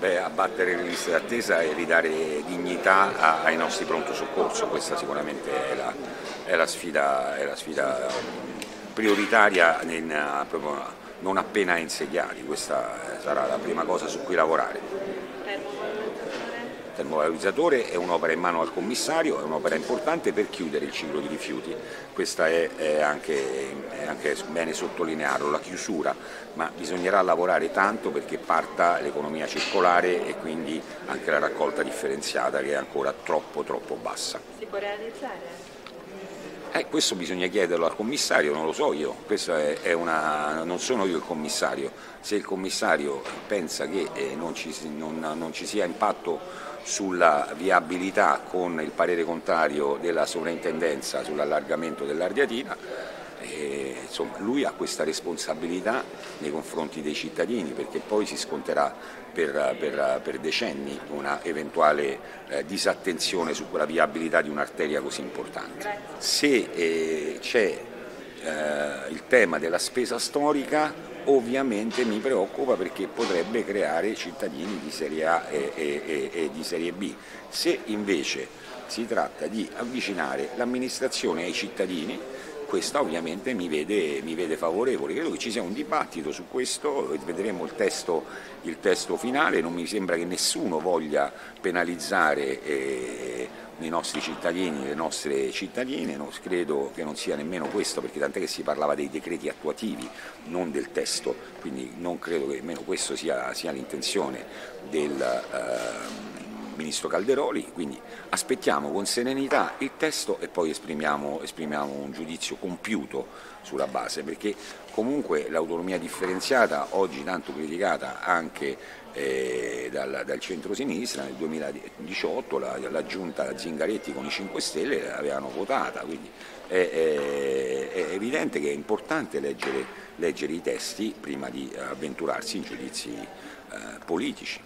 Beh, abbattere le liste d'attesa e ridare dignità ai nostri pronto soccorso, questa sicuramente è la, è la, sfida, è la sfida, prioritaria in, proprio, non appena insediati, questa sarà la prima cosa su cui lavorare termovalorizzatore è un'opera in mano al commissario, è un'opera importante per chiudere il ciclo di rifiuti, questo è, è, anche, è anche bene sottolinearlo, la chiusura, ma bisognerà lavorare tanto perché parta l'economia circolare e quindi anche la raccolta differenziata che è ancora troppo troppo bassa. Si può realizzare? Eh, questo bisogna chiederlo al commissario, non lo so io, è, è una, non sono io il commissario, se il commissario pensa che eh, non, ci, non, non ci sia impatto sulla viabilità con il parere contrario della sovrintendenza sull'allargamento dell'Ardiatina, e, insomma, lui ha questa responsabilità nei confronti dei cittadini perché poi si sconterà per, per, per decenni una eventuale eh, disattenzione su quella viabilità di un'arteria così importante. Se eh, c'è eh, il tema della spesa storica ovviamente mi preoccupa perché potrebbe creare cittadini di serie A e, e, e di serie B. Se invece si tratta di avvicinare l'amministrazione ai cittadini, questa ovviamente mi vede, mi vede, favorevole. Credo che ci sia un dibattito su questo, vedremo il testo, il testo finale, non mi sembra che nessuno voglia penalizzare eh, i nostri cittadini, le nostre cittadine, non credo che non sia nemmeno questo, perché tant'è che si parlava dei decreti attuativi, non del testo, quindi non credo che nemmeno questo sia, sia l'intenzione del... Eh, Ministro Calderoli, quindi aspettiamo con serenità il testo e poi esprimiamo, esprimiamo un giudizio compiuto sulla base, perché comunque l'autonomia differenziata, oggi tanto criticata anche eh, dal, dal centro-sinistra, nel 2018 la, la, giunta Zingaretti con i 5 Stelle l'avevano votata, quindi è, è, è, evidente che è importante leggere, leggere, i testi prima di avventurarsi in giudizi eh, politici.